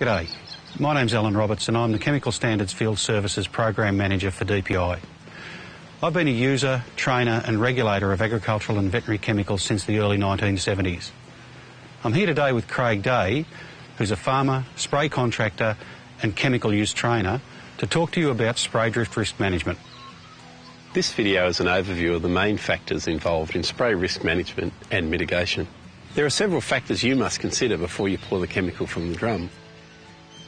G'day. My name's Alan Roberts and I'm the Chemical Standards Field Services Program Manager for DPI. I've been a user, trainer and regulator of agricultural and veterinary chemicals since the early 1970s. I'm here today with Craig Day, who's a farmer, spray contractor and chemical use trainer, to talk to you about spray drift risk management. This video is an overview of the main factors involved in spray risk management and mitigation. There are several factors you must consider before you pour the chemical from the drum.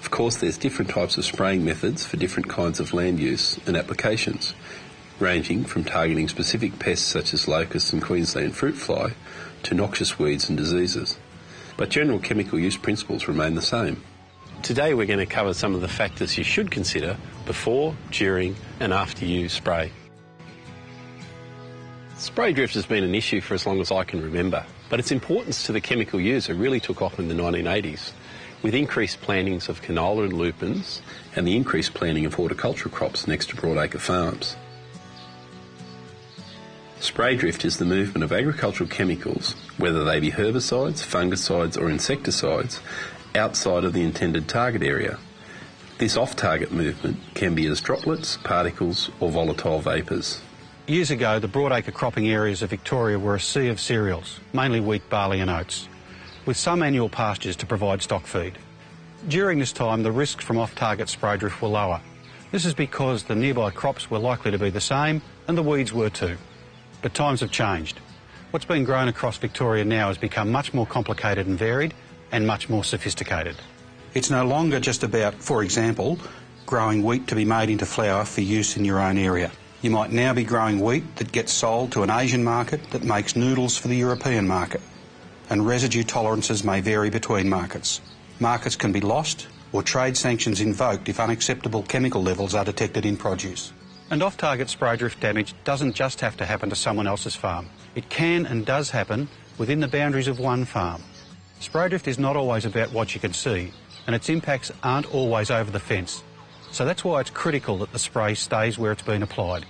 Of course, there's different types of spraying methods for different kinds of land use and applications, ranging from targeting specific pests such as locusts and Queensland fruit fly to noxious weeds and diseases. But general chemical use principles remain the same. Today we're going to cover some of the factors you should consider before, during and after you spray. Spray drift has been an issue for as long as I can remember, but its importance to the chemical user really took off in the 1980s with increased plantings of canola and lupins and the increased planting of horticultural crops next to broadacre farms. Spray drift is the movement of agricultural chemicals, whether they be herbicides, fungicides or insecticides, outside of the intended target area. This off-target movement can be as droplets, particles or volatile vapours. Years ago, the broadacre cropping areas of Victoria were a sea of cereals, mainly wheat, barley and oats with some annual pastures to provide stock feed. During this time, the risks from off-target spray drift were lower. This is because the nearby crops were likely to be the same and the weeds were too. But times have changed. What's been grown across Victoria now has become much more complicated and varied and much more sophisticated. It's no longer just about, for example, growing wheat to be made into flour for use in your own area. You might now be growing wheat that gets sold to an Asian market that makes noodles for the European market and residue tolerances may vary between markets. Markets can be lost or trade sanctions invoked if unacceptable chemical levels are detected in produce. And off-target spray drift damage doesn't just have to happen to someone else's farm. It can and does happen within the boundaries of one farm. Spray drift is not always about what you can see, and its impacts aren't always over the fence. So that's why it's critical that the spray stays where it's been applied.